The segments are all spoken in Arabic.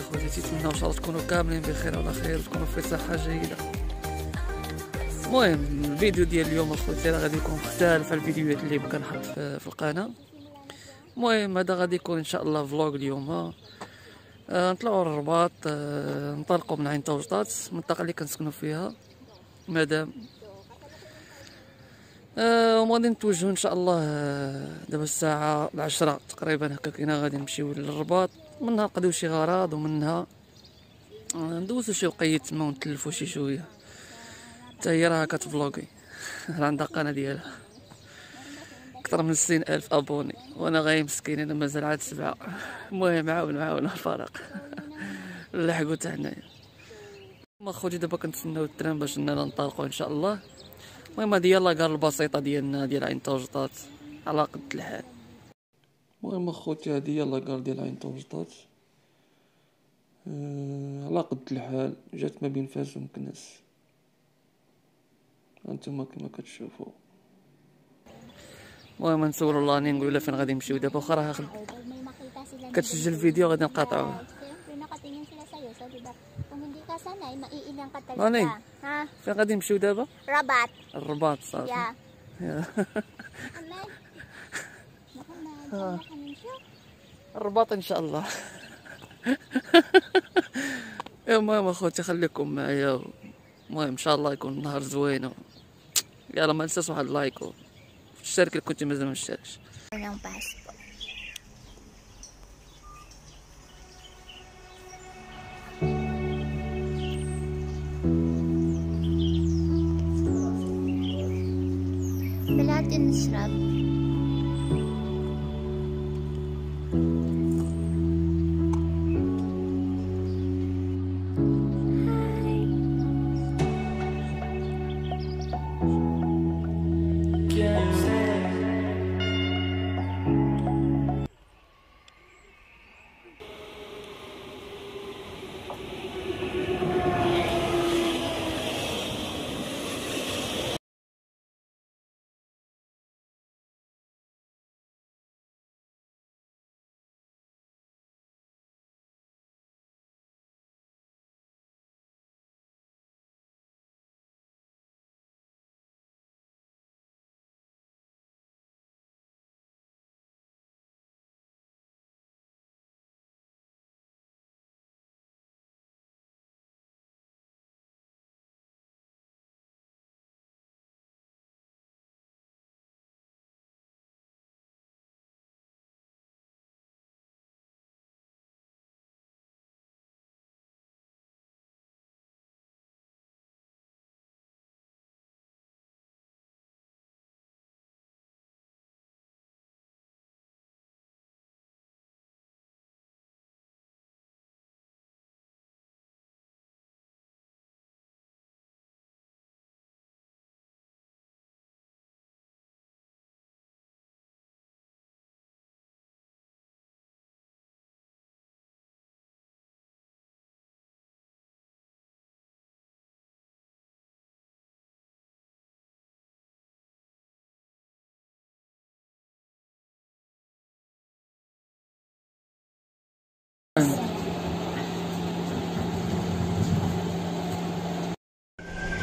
خوتي خواتاتي نتمنى ان شاء الله تكونوا كاملين بخير وعلى خير وتكونوا في صحه جيده المهم الفيديو ديال اليوم اخوتي راه غادي يكون مختلف على الفيديوهات اللي كنحط في, القناه المهم هذا غادي يكون ان شاء الله فلوغ اليوم آه نطلعوا الرباط آه نطلقوا من عين توجطات المنطقة اللي كنسكنوا فيها مادام آه وغادي نتوجهوا ان شاء الله دابا الساعة العشرة تقريبا هكا كاينة غادي نمشيو للرباط منها نقضيو شي غراض ومنها آه ندوزو شي وقيت تما ونتلفو شي شوية. حتى هي راه كت vlogي راه عندها قناة ديالها. أكثر من ستين ألف abonnés. وأنا غاي مسكين أنا مازال عاد سبعة. المهم عاون عاون الفرق نلحقو حتى حنايا. ما خوتي دابا كنتسناو ال train باش إننا ننطلقوا إن شاء الله. المهم هادي هي la gare البسيطة ديالنا ديال عين توجطات على قد الحال. المهم اخوتي هادي هي لاكار ديال عين توجطات أه على قد الحال جات ما بين فاس ومكناس هانتوما كما كتشوفوا المهم نسولو لاني نقول فين غادي نمشيو دابا واخا راه كتسجل الفيديو غادي نقاطعوه راني فين غادي نمشيو دابا رباط الرباط صافي يا الرباط إن شاء الله. المهم أخوتي خليكم معايا المهم إن شاء الله يكون نهار زوين. يلا ما ننساش واحد اللايك. اشترك اللي كنت مازال ما passo. بلاد نشرب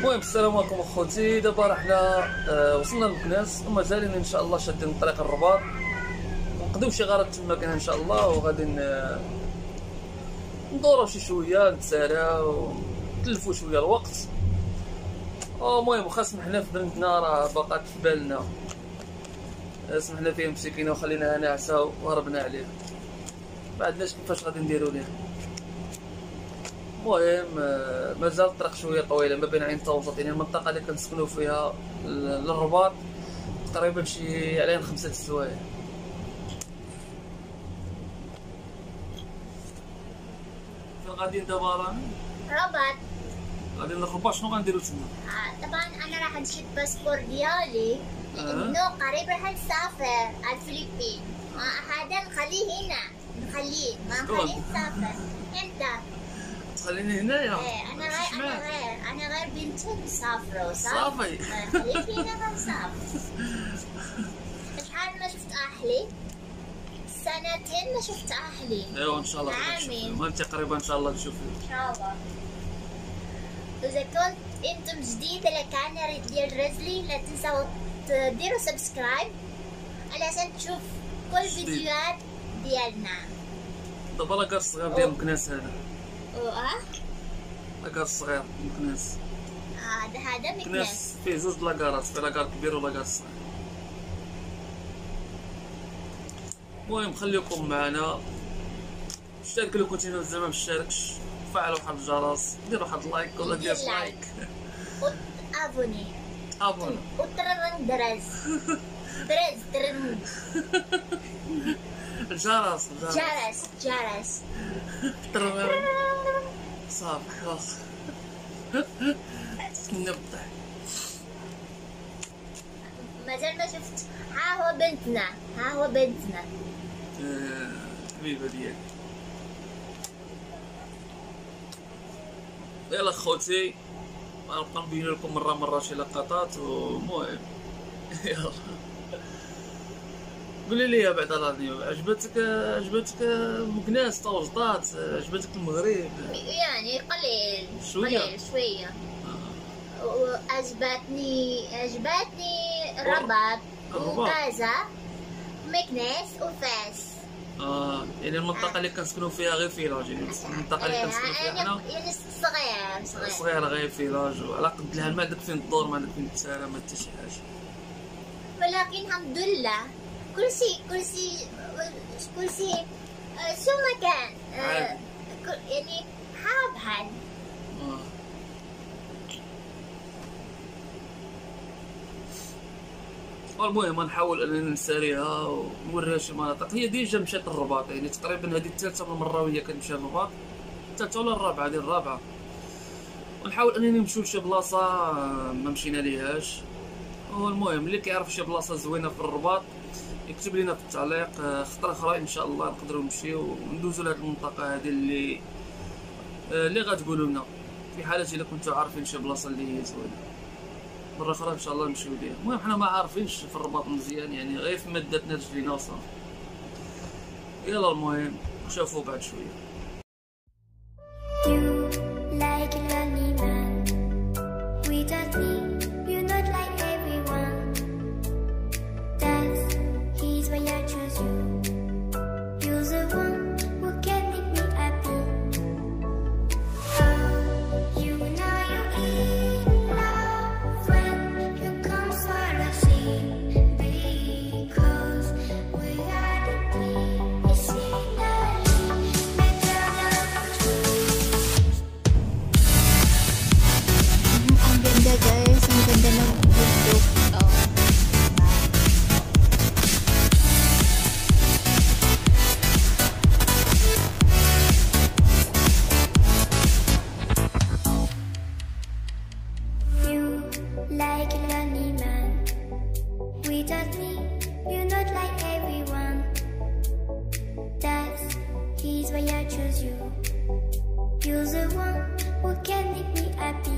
المهم السلام عليكم أخوتي. دابا راه حنا آه، وصلنا لمكناس ومازالين إن شاء الله شادين الطريق الرباط. نقضيو شي غرض تما كان إن شاء الله وغادي ندورو شي شوية نتساراو نتلفو شوية الوقت. المهم واخا سمحنا في بنتنا راه باقات في بالنا. آه، سمحنا فيها مسكينة وخليناها ناعسة وهربنا عليها. ما عندناش كيفاش غادي نديرو ليها؟ المهم آه، مازال الطريق شوية طويله ما بين عين توسط يعني المنطقة اللي كنسكنوا فيها للرباط تقريبا شي علينا خمسة السوايع فين غاديين دابا راني؟ رباط. غادي للرباط شنو غنديرو تما؟ آه، طبعا أنا راح نشد باسبور ديالي أه. لأنه قريب راح نسافر على الفلبين. هذا نخليه هنا نخليه. ما؟ نخليه يسافر. انت تخليني هنايا إيه أنا غير أنا؟ غير أنا غير بنتين يسافروا صح؟ صافي خليك هنا ما نسافر شحال ما شفت أهلي. سنتين ما شفت أهلي. ايوا إن شاء الله عامين. نشوفهم أنت قريبا إن شاء الله تشوفي إن شاء الله. واذا كنت أنتم جديد على قناة ديال رزلي لا تنسوا تديروا سبسكرايب علشان تشوف كل. فيديوهات ديالنا. دابا la gare الصغير ديال مكناس هذا واه la gare الصغير مكناس. هذا هذا مكناس. فيه زوج لاكارات فيه la gare كبير و la gare صغير المهم خليكم معنا. اشترك لو كنتي مازال ما مشتركش فعلوا واحد الجرس ديروا واحد like ولا دير dislike أبوني. ابونا وترن درز جرس جرس. ترى صافي خلاص. نبدأ. مازال ما شفت. ها هو بنتنا ها هو بنتنا. آه، حبيبة ديالي. يلا خوتي غنبقى نبين لكم مرة مرة شي لقطات ومهم. يلا. قولي لي بعد راني عجبتك عجبتك مكناس توجطات عجبتك المغرب؟ يعني قليل شوية؟ قليل شوية. آه. وعجبتني عجبتني الرباط. وكازا مكناس وفاس. آه يعني المنطقة اللي كنسكنوا فيها غير فيلاج يعني المنطقة اللي إيه، كنسكنوا فيها حنا يعني صغير صغير. صغيرة غير village على قد الهم ما عندك فين الدور ما عندك فين تسالى ما حتى شي حاجة. ولكن الحمد لله كل شيء آه، شو ما كان عادي. كل- يعني حاب حال آه. والمهم نحاول نساريها ونوريها شي مناطق. هي déjà مشات للرباط يعني تقريبا هذه الثالثة مرة وهي كتمشي للرباط الثالثة ولا الرابعة؟ هذه الرابعة. ونحاول أننا نمشيو لشي بلاصة آه، ما مشينا ليهاش. والمهم اللي كيعرف شي بلاصة زوينة في الرباط يكتب لنا في التعليق آه، خطره أخرى إن شاء الله نقدروا نمشيو وندوزو لهاد المنطقة هذه اللي آه، اللي غتقولوا لنا. في حالة إلا كنتوا عارفين شي بلاصة اللي هي زوينة. مرة أخرى إن شاء الله نمشيو ليها المهم حنا ما عارفينش في الرباط مزيان يعني غير في مدتنا رجلينا وصافي. يلا المهم نشوفوا بعد شوية. I choose you. You're the one who can make me happy.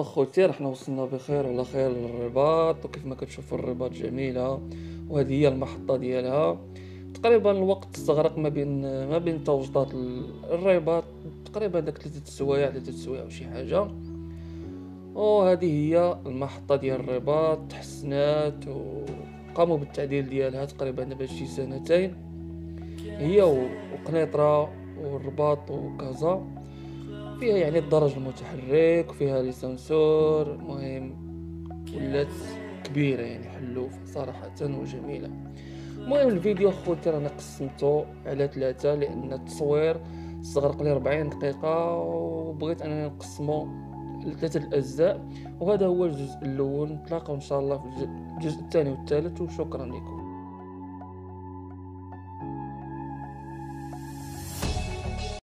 اخوتي رحنا وصلنا بخير وعلى خير للرباط وكيف ما كتشوفوا الرباط جميلة وهذه هي المحطة ديالها. تقريبا الوقت استغرق ما بين ما بين توجدات الرباط تقريبا داك ثلاثة سوايع ثلاثة سوايع وشي حاجة. وهذه هي المحطة ديال الرباط تحسنات وقاموا بالتعديل ديالها تقريبا دابا شي سنتين. هي وقنيطرة والرباط وكازا. فيها يعني الدرج المتحرك وفيها ليسانسور المهم ولات كبيرة يعني حلوفه صراحة وجميلة. المهم الفيديو خوتي راني قسمته على ثلاثة لأن التصوير استغرق لي 40 دقيقة وبغيت أنني نقسمو لثلاثة الأجزاء وهذا هو الجزء الأول. نتلاقاو إن شاء الله في الجزء الثاني والثالث وشكرا لكم.